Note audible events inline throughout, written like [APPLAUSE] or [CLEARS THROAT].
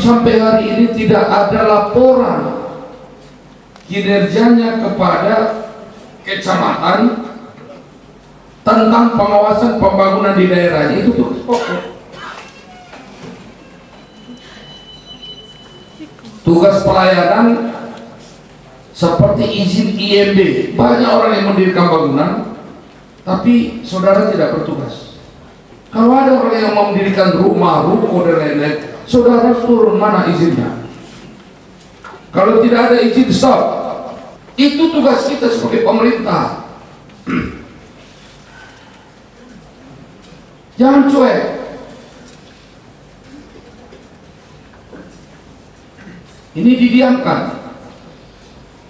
sampai hari ini tidak ada laporan kinerjanya kepada kecamatan tentang pengawasan pembangunan di daerahnya itu pokok. Tugas pelayanan seperti izin IMB banyak orang yang mendirikan bangunan tapi saudara tidak bertugas kalau ada orang yang mendirikan rumah, ruko dan lain-lain saudara turun mana izinnya? Kalau tidak ada izin stop. Itu tugas kita sebagai pemerintah. [CLEARS THROAT] Jangan cuek. Ini didiamkan.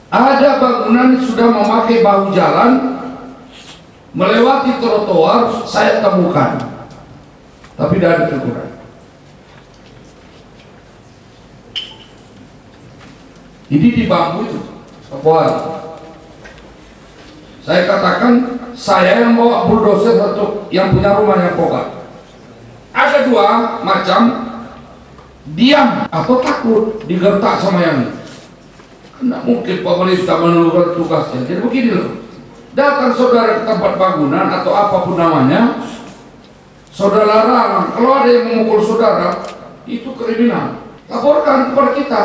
Ada bangunan sudah memakai bahu jalan melewati trotoar saya temukan tapi tidak ada teguran ini di bambu itu Kapuan. saya katakan saya yang bawa bulldozer satu yang punya rumah yang pokal ada dua macam diam atau takut digertak sama yang ini tidak mungkin pemerintah menurunkan tugasnya. Jadi begini loh. Datang saudara ke tempat bangunan atau apa pun namanya, saudara larang. Kalau ada yang memukul saudara, itu kriminal. Laporkan kepada kita.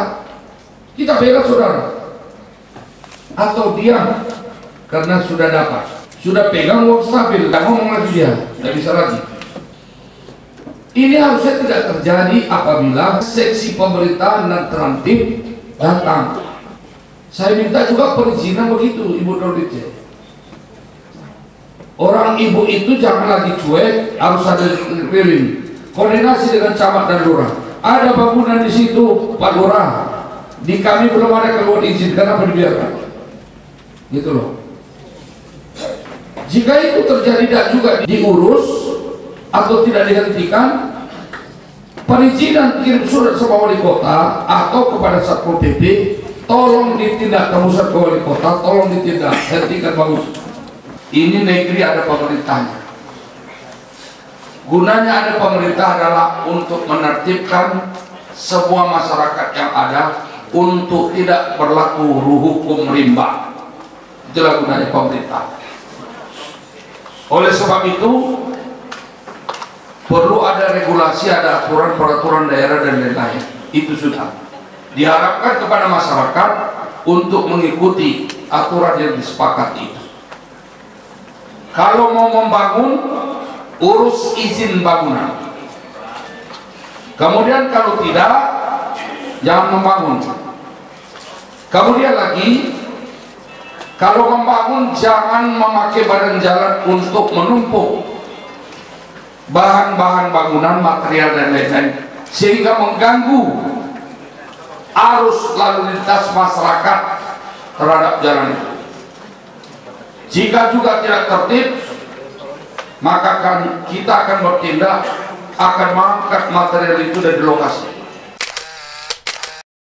Kita bela saudara. Atau diam karena sudah dapat. Sudah pegang uang stabil, tidak ngomong lagi dia, tidak bisa lagi. Ini harusnya tidak terjadi apabila seksi pemerintahan dan terantip datang saya minta juga perizinan begitu Ibu Nurditya. Orang ibu itu jangan lagi cuek, harus ada keliling. Koordinasi dengan camat dan lurah. Ada bangunan di situ, Pak Lurah. Di kami belum ada keluar izin, kenapa dibiarkan? Gitu loh. Jika itu terjadi tidak juga diurus atau tidak dihentikan, perizinan kirim surat sama wali kota atau kepada satpol pp tolong ditindak kamu ke wali kota tolong ditindak hentikan bagus ini negeri ada pemerintahnya. Gunanya ada pemerintah adalah untuk menertibkan semua masyarakat yang ada untuk tidak berlaku hukum rimba. Itulah gunanya pemerintah. Oleh sebab itu perlu ada regulasi ada aturan peraturan daerah dan lain-lain. Itu sudah. Diharapkan kepada masyarakat untuk mengikuti aturan yang disepakati itu. Kalau mau membangun, urus izin bangunan. Kemudian kalau tidak, jangan membangun. Kemudian lagi, kalau membangun jangan memakai badan jalan untuk menumpuk bahan-bahan bangunan, material dan lain-lain sehingga mengganggu arus lalu lintas masyarakat terhadap jalan itu. Jika juga tidak tertib, maka kan kita akan bertindak akan mengangkat material itu dari lokasi.